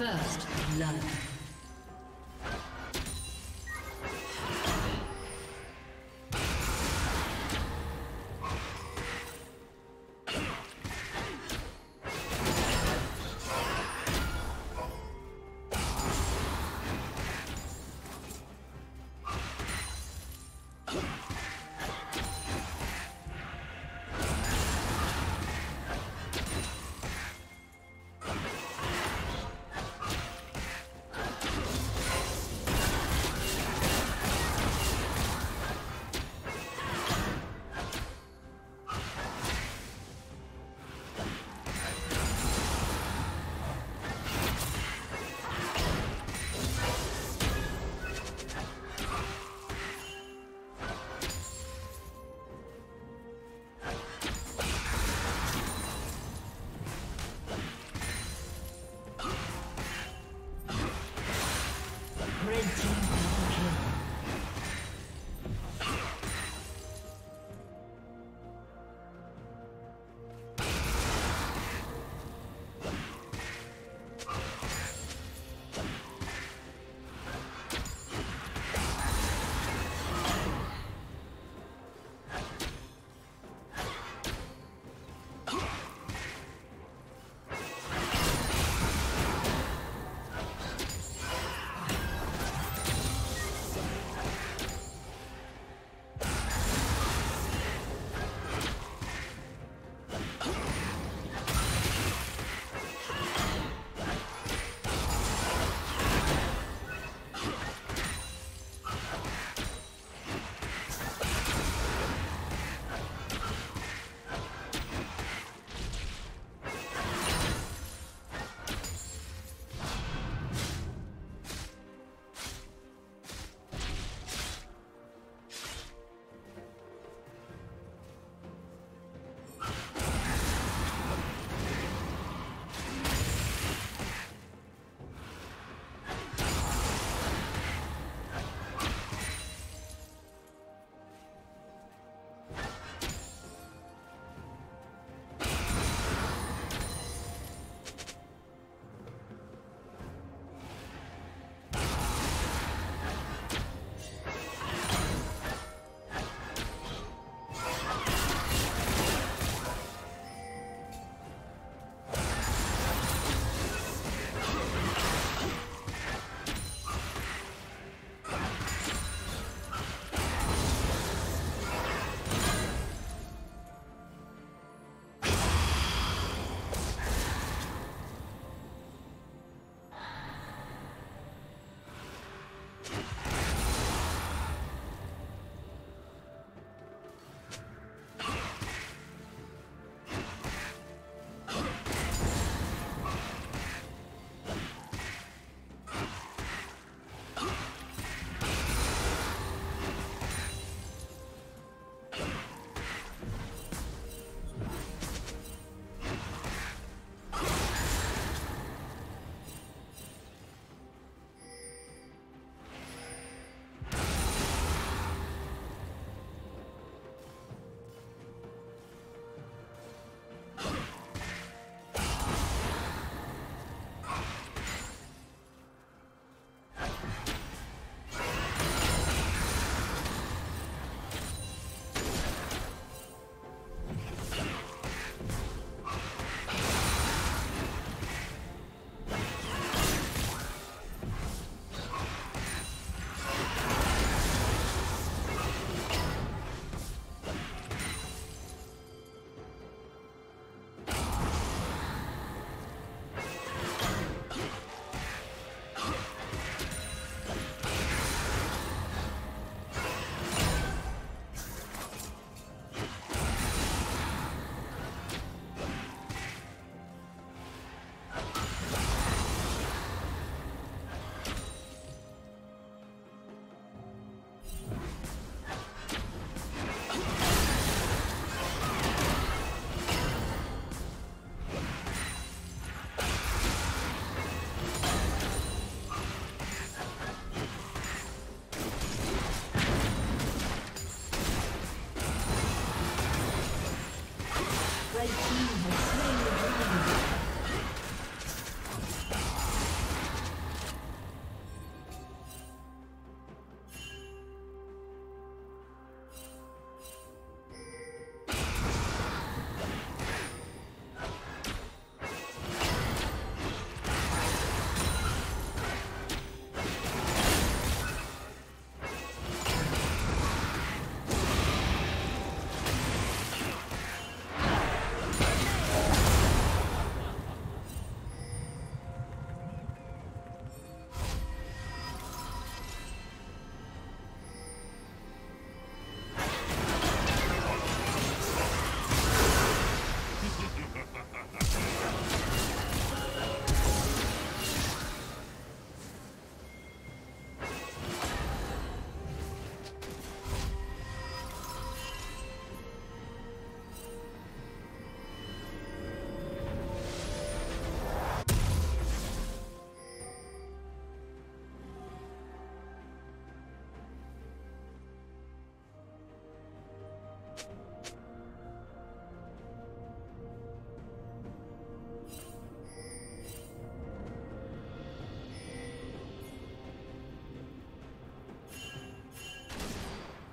First blood.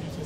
Team's